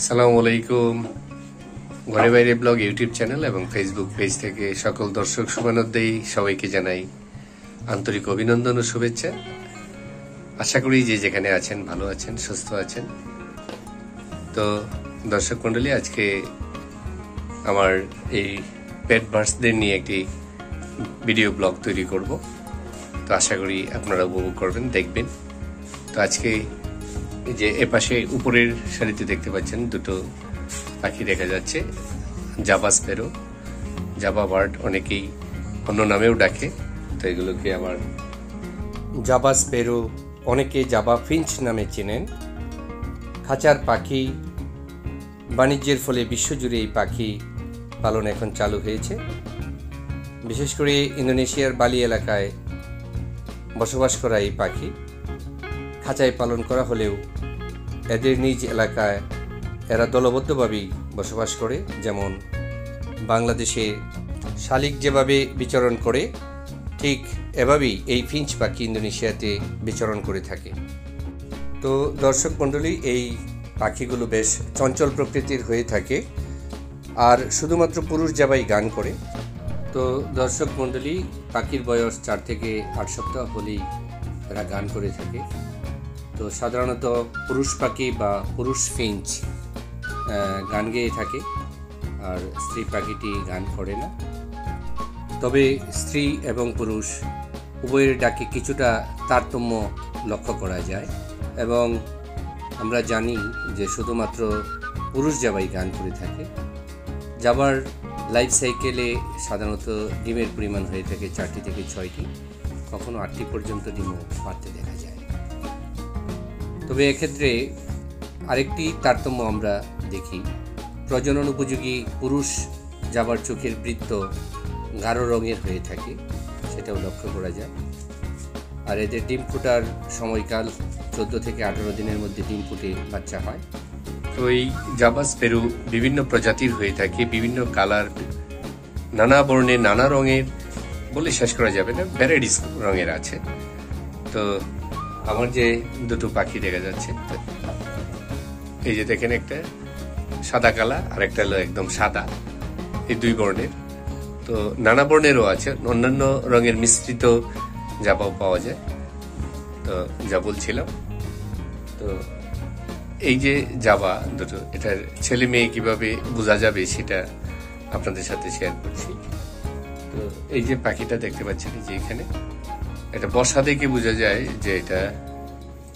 আসসালামু আলাইকুম। ঘরে বাইরে ব্লগ, ইউটিউব চ্যানেল এবং ফেসবুক পেজ থেকে সকল দর্শক শুভানুদ্দেয়ী সবাইকে জানাই আন্তরিক অভিনন্দন ও শুভেচ্ছা। আশা করি যে যেখানে আছেন ভালো আছেন, সুস্থ আছেন। তো দর্শক মন্ডলী আজকে আমার এই পেট বার্সদের নিয়ে একটি ভিডিও ব্লগ তৈরি করব। তো আশা করি আপনারা উপভোগ করবেন, দেখবেন। তো আজকে যে এপাশে উপরের সারিতে দেখতে পাচ্ছেন দুটো পাখি দেখা যাচ্ছে, জাবা স্পেরো। জাবা বার্ড অনেকেই অন্য নামেও ডাকে, তো এগুলোকে আবার জাবা স্পেরো অনেকে জাবা ফিঞ্চ নামে চেনেন। খাঁচার পাখি, বাণিজ্যের ফলে বিশ্বজুড়ে এই পাখি পালন এখন চালু হয়েছে। বিশেষ করে ইন্দোনেশিয়ার বালি এলাকায় বসবাস করা এই পাখি। খাঁচায় পালন করা হলেও এদের নিজ এলাকায় এরা দলবদ্ধভাবেই বসবাস করে, যেমন বাংলাদেশে শালিক যেভাবে বিচরণ করে, ঠিক এভাবেই এই ফিঞ্চ পাখি ইন্দোনেশিয়াতে বিচরণ করে থাকে। তো দর্শক মণ্ডলী, এই পাখিগুলো বেশ চঞ্চল প্রকৃতির হয়ে থাকে আর শুধুমাত্র পুরুষ জাবাই গান করে। তো দর্শক মণ্ডলী, পাখির বয়স চার থেকে আট সপ্তাহ হলেই এরা গান করে থাকে। তো সাধারণত পুরুষ পাখি বা পুরুষ ফিঞ্চ গান গেয়ে থাকে, আর স্ত্রী পাখিটি গান করে না। তবে স্ত্রী এবং পুরুষ উভয়ের ডাকে কিছুটা তারতম্য লক্ষ্য করা যায় এবং আমরা জানি যে শুধুমাত্র পুরুষ জাবাই গান করে থাকে। যাবার লাইফ সাইকেলে সাধারণত ডিমের পরিমাণ হয়ে থাকে চারটি থেকে ছয়টি, কখনো আটটি পর্যন্ত ডিমও পারতে দেখা। যায় তবে এক্ষেত্রে আরেকটি তারতম্য আমরা দেখি। প্রজনন উপযোগী পুরুষ যাবার চোখের বৃত্ত গাঢ় রঙের হয়ে থাকে, সেটাও লক্ষ্য করা যায় আর এদের ডিম ফুটার সময়কাল, চোদ্দ থেকে আঠারো দিনের মধ্যে ডিম ফুটে বাচ্চা হয়। তো এই জাবাস পেরু বিভিন্ন প্রজাতির হয়ে থাকে, বিভিন্ন কালার, নানা বর্ণের নানা রঙের বলে শেষ করা যাবে না, ভ্যারাইটিস রঙের আছে। তো আমার যে দুটো পাখি দেখা যাচ্ছে, এই যে দেখেন একটা সাদা কালা আর একটা হলো একদম সাদা, এই দুই বর্ণের। তো নানা বর্ণেরও আছে, অন্যান্য রঙের মিশ্রিত জাবাও পাওয়া যায়। তো যা বলছিলাম, তো এই যে জাবা দুটো, এটার ছেলে মেয়ে কীভাবে বোঝা যাবে সেটা আপনাদের সাথে শেয়ার করছি। তো এই যে পাখিটা দেখতে পাচ্ছেন যে এখানে এটা বসা দেখে বোঝা যায় যে এটা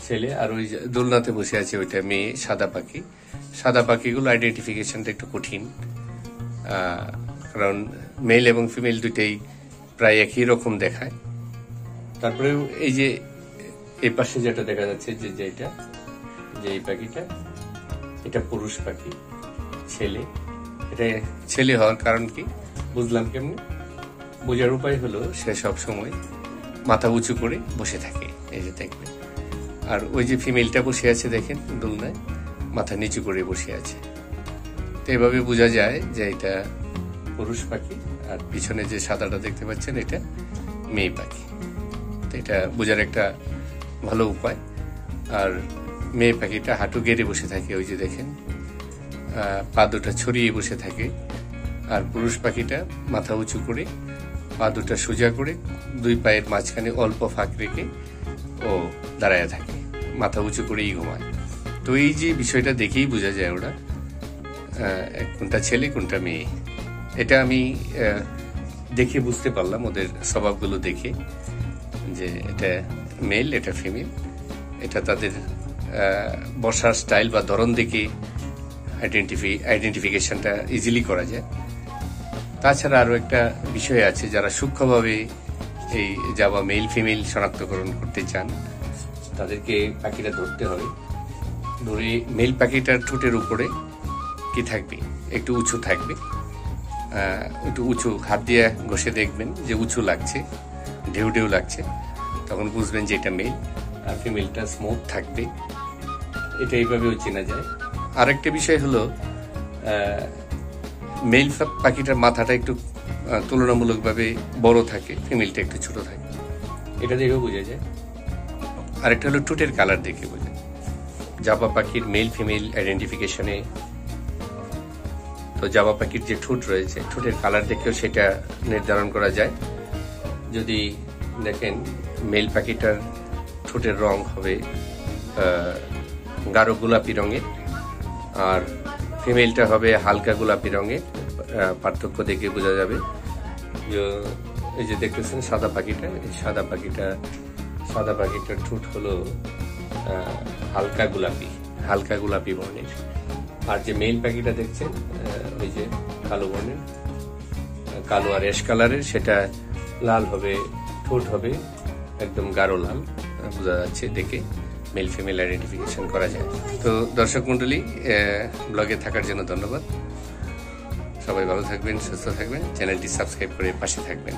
ছেলে আর ওই দোলনাতে বসে আছে ওইটা মেয়ে, সাদা পাখি। সাদা পাখিগুলো আইডেন্টিফিকেশনটা একটু কঠিন। কারণ মেল এবং ফিমেল দুইটাই প্রায় একই রকম দেখায়। তারপরে এই যে এই পাশে যেটা দেখা যাচ্ছে যে যেটা যে এই পাখিটা, এটা পুরুষ পাখি, ছেলে। এটা ছেলে হওয়ার কারণ কি? বুঝলাম কেমনি? বোঝার উপায় হলো সে সব সময় মাথা উঁচু করে বসে থাকে, এই যে দেখবে আর ওই যে ফিমেলটা বসে আছে, দেখেন, দোলনায়, মাথা নিচু করে বসে আছে। তো এভাবে বোঝা যায় যে এটা পুরুষ পাখি, আর পিছনে যে সাদাটা দেখতে পাচ্ছেন, এটা মেয়ে পাখি। তো এটা বোঝার একটা ভালো উপায়। আর মেয়ে পাখিটা হাঁটু গেড়ে বসে থাকে, ওই যে দেখেন। পা দুটা ছড়িয়ে বসে থাকে। আর পুরুষ পাখিটা মাথা উঁচু করে পা দুটা সোজা করে দুই পায়ের মাঝখানে অল্প ফাঁক রেখে ও দাঁড়ায় থাকে। মাথা উঁচু করেই ঘুমায়। তো এই যে বিষয়টা দেখেই বোঝা যায় ওরা কোনটা ছেলে, কোনটা মেয়ে। এটা আমি দেখে বুঝতে পারলাম, ওদের স্বভাবগুলো দেখে যে এটা মেল, এটা ফিমেল। এটা তাদের বসার স্টাইল বা ধরন দেখে আইডেন্টিফি, আইডেন্টিফিকেশনটা ইজিলি করা যায়। তাছাড়া আরও একটা বিষয় আছে, যারা সূক্ষ্মভাবে এই যাবা মেল ফিমেল শনাক্তকরণ করতে চান, তাদেরকে পাখিটা ধরতে হবে। ধরে মেল পাখিটার ঠোঁটের উপরে কি থাকবে? একটু উঁচু থাকবে। একটু উঁচু হাত দিয়ে ঘষে দেখবেন যে উঁচু লাগছে, ঢেউ ঢেউ লাগছে। তখন বুঝবেন যে এটা মেল আর ফিমেলটা স্মুথ থাকবে। এটা এইভাবেও চেনা যায়। আরেকটা বিষয় হলো মেল পাখিটার মাথাটা একটু তুলনামূলকভাবে বড় থাকে ফিমেলটা একটু ছোট থাকে। এটা দেখেও বোঝা যায়। আরেকটা হলো টুটের কালার দেখে বোঝা জাবা পাখির মেল ফিমেল আইডেন্টিফিকেশনে তো জাবা পাখির যে ঠোঁট রয়েছে ঠোঁটের কালার দেখেও সেটা নির্ধারণ করা যায়। যদি দেখেন মেল পাখিটার ঠোঁটের রং হবে গাঢ় গোলাপি রঙের আর ফিমেলটা হবে হালকা গোলাপি রঙে পার্থক্য দেখে বোঝা যাবে। এই যে দেখতেছেন সাদা পাখিটা, এই সাদা পাখিটা, সাদা পাখিটার ঠোঁট হলো হালকা গোলাপি হালকা গোলাপি বর্ণের। আর যে মেইল পাখিটা দেখছেন ওই যে কালো বর্ণের কালো আর এস কালারের, সেটা লাল হবে, ঠোঁট হবে, একদম গাঢ় লাল বোঝা যাচ্ছে দেখে। মেল ফিমেল আইডেন্টিফিকেশন করা যায় তো দর্শক মন্ডলী ব্লগে থাকার জন্য ধন্যবাদ সবাই ভালো থাকবেন সুস্থ থাকবেন চ্যানেলটি সাবস্ক্রাইব করে পাশে থাকবেন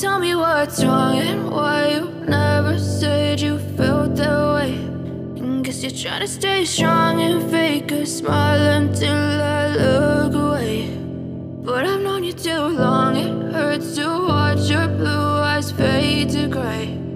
tell me what's wrong and why you never said you felt that way and Guess you're trying to stay strong and fake a smile until I look away But I've known you too long, it hurts to watch your blue eyes fade to gray